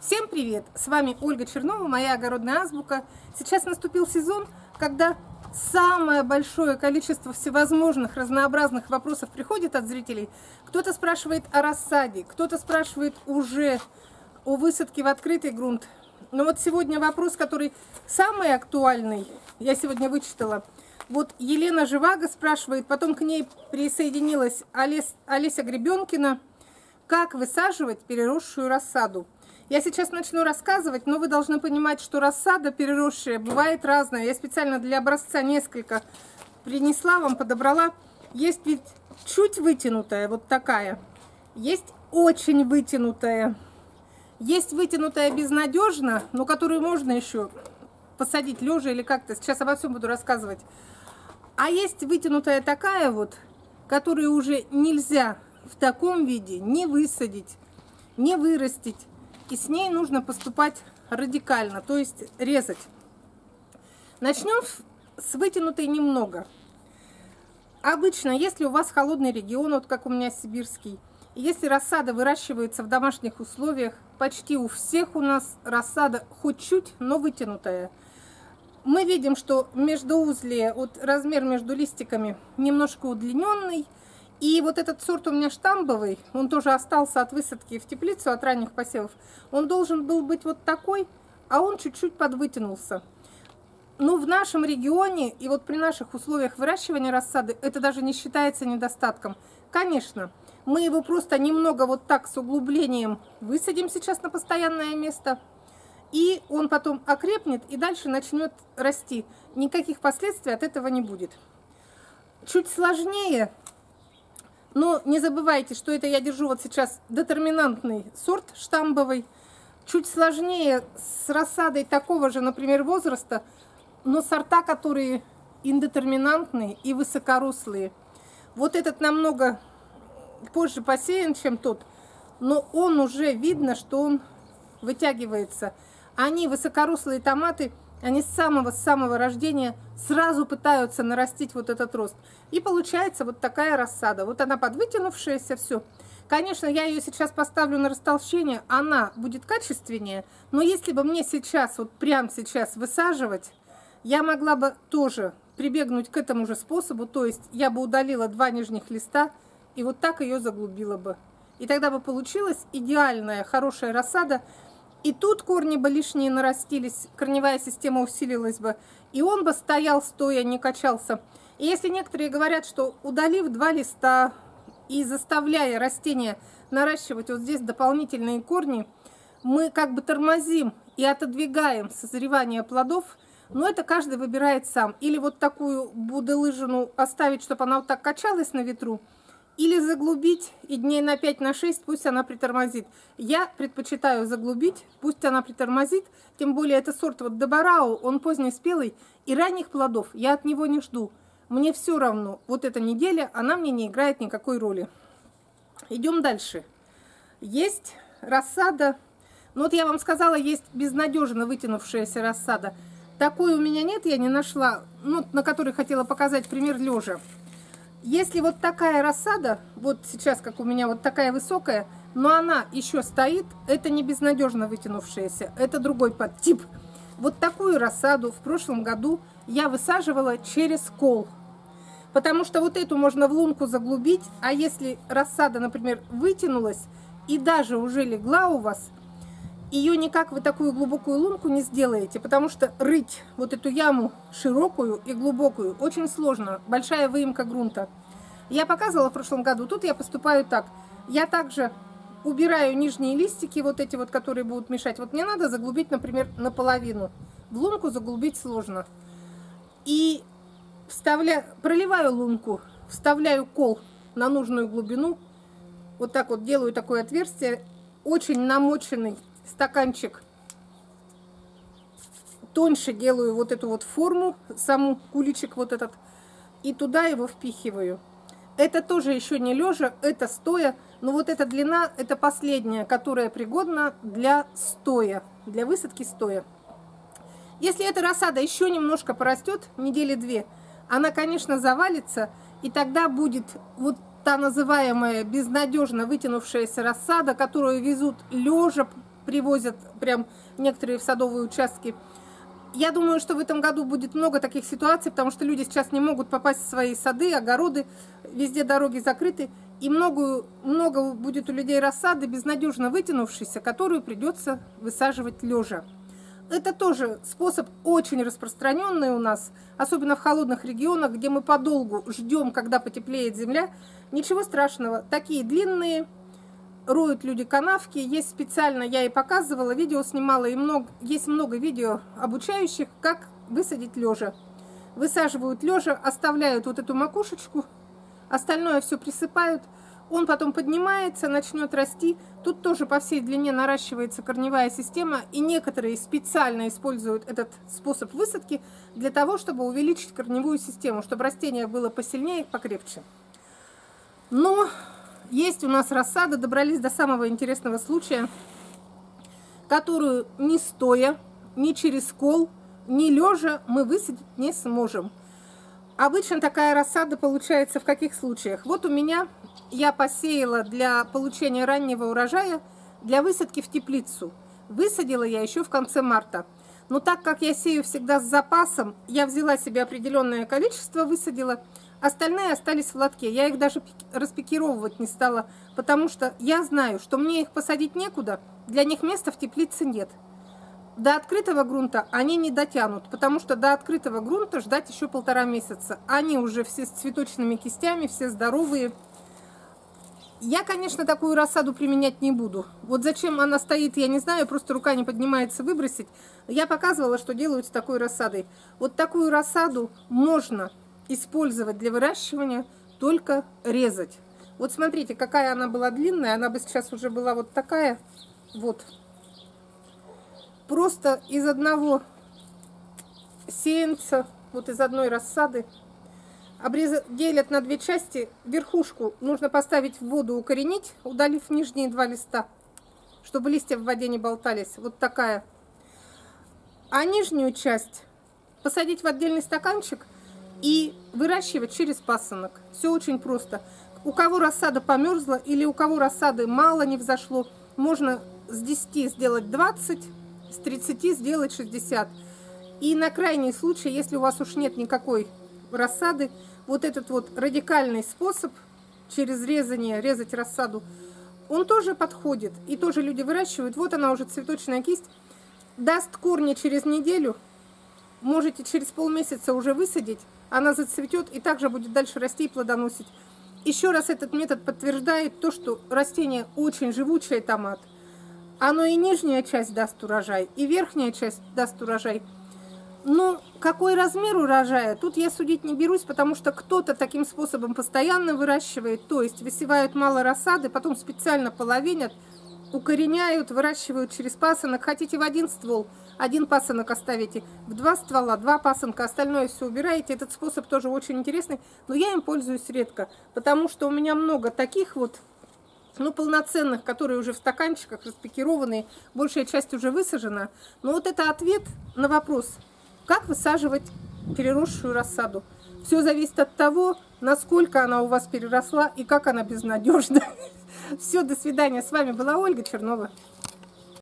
Всем привет! С вами Ольга Чернова, моя огородная азбука. Сейчас наступил сезон, когда самое большое количество всевозможных разнообразных вопросов приходит от зрителей. Кто-то спрашивает о рассаде, кто-то спрашивает уже о высадке в открытый грунт. Но вот сегодня вопрос, который самый актуальный, я сегодня вычитала. Вот Елена Живаго спрашивает, потом к ней присоединилась Олес, Олеся Гребенкина, как высаживать переросшую рассаду. Я сейчас начну рассказывать, но вы должны понимать, что рассада переросшая бывает разная. Я специально для образца несколько принесла вам, подобрала. Есть ведь чуть вытянутая, вот такая. Есть очень вытянутая. Есть вытянутая безнадежно, но которую можно еще посадить лежа или как-то. Сейчас обо всем буду рассказывать. А есть вытянутая такая вот, которую уже нельзя в таком виде не высадить, не вырастить и с ней нужно поступать радикально, то есть резать. Начнем с вытянутой немного. Обычно, если у вас холодный регион, вот как у меня сибирский, если рассада выращивается в домашних условиях, почти у всех у нас рассада хоть чуть, но вытянутая. Мы видим, что между вот размер между листиками немножко удлиненный, и вот этот сорт у меня штамбовый, он тоже остался от высадки в теплицу, от ранних посевов. Он должен был быть вот такой, а он чуть-чуть подвытянулся. Но в нашем регионе и вот при наших условиях выращивания рассады это даже не считается недостатком. Конечно, мы его просто немного вот так с углублением высадим сейчас на постоянное место. И он потом окрепнет и дальше начнет расти. Никаких последствий от этого не будет. Чуть сложнее но не забывайте, что это я держу вот сейчас детерминантный сорт штамбовый. Чуть сложнее с рассадой такого же, например, возраста, но сорта, которые индетерминантные и высокорослые. Вот этот намного позже посеян, чем тот, но он уже видно, что он вытягивается. Они, высокорослые томаты, они с самого-самого рождения сразу пытаются нарастить вот этот рост. И получается вот такая рассада. Вот она подвытянувшаяся, все. Конечно, я ее сейчас поставлю на растолщение, она будет качественнее. Но если бы мне сейчас, вот прямо сейчас высаживать, я могла бы тоже прибегнуть к этому же способу. То есть я бы удалила два нижних листа и вот так ее заглубила бы. И тогда бы получилась идеальная, хорошая рассада, и тут корни бы лишние нарастились, корневая система усилилась бы, и он бы стоял стоя, не качался. И если некоторые говорят, что удалив два листа и заставляя растение наращивать вот здесь дополнительные корни, мы как бы тормозим и отодвигаем созревание плодов, но это каждый выбирает сам. Или вот такую будылыжину оставить, чтобы она вот так качалась на ветру – или заглубить и дней на 5 на 6 пусть она притормозит. Я предпочитаю заглубить, пусть она притормозит, тем более это сорт вот Добарау, он позднеспелый и ранних плодов я от него не жду. Мне все равно, вот эта неделя, она мне не играет никакой роли. Идем дальше. Есть рассада, ну вот я вам сказала, есть безнадежно вытянувшаяся рассада. Такой у меня нет, я не нашла, ну, на которой хотела показать пример лежа. Если вот такая рассада, вот сейчас, как у меня, вот такая высокая, но она еще стоит, это не безнадежно вытянувшаяся, это другой подтип. Вот такую рассаду в прошлом году я высаживала через кол. Потому что вот эту можно в лунку заглубить, а если рассада, например, вытянулась и даже уже легла у вас, ее никак вы такую глубокую лунку не сделаете, потому что рыть вот эту яму широкую и глубокую очень сложно, большая выемка грунта. Я показывала в прошлом году, тут я поступаю так. Я также убираю нижние листики, вот эти вот, которые будут мешать. Вот мне надо заглубить, например, наполовину. В лунку заглубить сложно. И вставляю, проливаю лунку, вставляю кол на нужную глубину. Вот так вот делаю такое отверстие, очень намоченный стаканчик тоньше делаю вот эту вот форму, саму куличик вот этот, и туда его впихиваю. Это тоже еще не лежа, это стоя, но вот эта длина, это последняя, которая пригодна для стоя, для высадки стоя. Если эта рассада еще немножко порастет, недели две, она, конечно, завалится, и тогда будет вот та называемая безнадежно вытянувшаяся рассада, которую везут лежа привозят прям некоторые в садовые участки. Я думаю, что в этом году будет много таких ситуаций, потому что люди сейчас не могут попасть в свои сады, огороды, везде дороги закрыты, и много, много будет у людей рассады, безнадежно вытянувшейся, которую придется высаживать лежа. Это тоже способ очень распространенный у нас, особенно в холодных регионах, где мы подолгу ждем, когда потеплеет земля. Ничего страшного, такие длинные, роют люди канавки. Есть специально, я и показывала, видео снимала, и много, есть много видео обучающих, как высадить лежа. Высаживают лежа, оставляют вот эту макушечку, остальное все присыпают. Он потом поднимается, начнет расти. Тут тоже по всей длине наращивается корневая система, и некоторые специально используют этот способ высадки для того, чтобы увеличить корневую систему, чтобы растение было посильнее и покрепче. Но есть у нас рассада, добрались до самого интересного случая, которую не стоя, ни через кол, ни лежа мы высадить не сможем. Обычно такая рассада получается в каких случаях? Вот у меня я посеяла для получения раннего урожая для высадки в теплицу. Высадила я еще в конце марта. Но так как я сею всегда с запасом, я взяла себе определенное количество, высадила – Остальные остались в лотке. Я их даже распикировывать не стала, потому что я знаю, что мне их посадить некуда, для них места в теплице нет. До открытого грунта они не дотянут, потому что до открытого грунта ждать еще полтора месяца. Они уже все с цветочными кистями, все здоровые. Я, конечно, такую рассаду применять не буду. Вот зачем она стоит, я не знаю, просто рука не поднимается выбросить. Я показывала, что делают с такой рассадой. Вот такую рассаду можно использовать для выращивания, только резать. Вот смотрите, какая она была длинная, она бы сейчас уже была вот такая, вот. Просто из одного сеянца, вот из одной рассады, обрез... делят на две части. Верхушку нужно поставить в воду, укоренить, удалив нижние два листа, чтобы листья в воде не болтались. Вот такая. А нижнюю часть посадить в отдельный стаканчик – и выращивать через пасынок. Все очень просто. У кого рассада померзла или у кого рассады мало не взошло, можно с 10 сделать 20, с 30 сделать 60. И на крайний случай, если у вас уж нет никакой рассады, вот этот вот радикальный способ через резание, резать рассаду, он тоже подходит. И тоже люди выращивают. Вот она уже цветочная кисть. Даст корни через неделю. Можете через полмесяца уже высадить она зацветет и также будет дальше расти и плодоносить. Еще раз этот метод подтверждает то, что растение очень живучее томат. Оно и нижняя часть даст урожай, и верхняя часть даст урожай. Но какой размер урожая, тут я судить не берусь, потому что кто-то таким способом постоянно выращивает, то есть высевают мало рассады, потом специально половинят, укореняют, выращивают через пасынок. Хотите в один ствол – один пасынок оставите в два ствола, два пасынка, остальное все убираете. Этот способ тоже очень интересный, но я им пользуюсь редко, потому что у меня много таких вот ну, полноценных, которые уже в стаканчиках распекированные, большая часть уже высажена. Но вот это ответ на вопрос, как высаживать переросшую рассаду. Все зависит от того, насколько она у вас переросла и как она безнадежна. Все, до свидания. С вами была Ольга Чернова.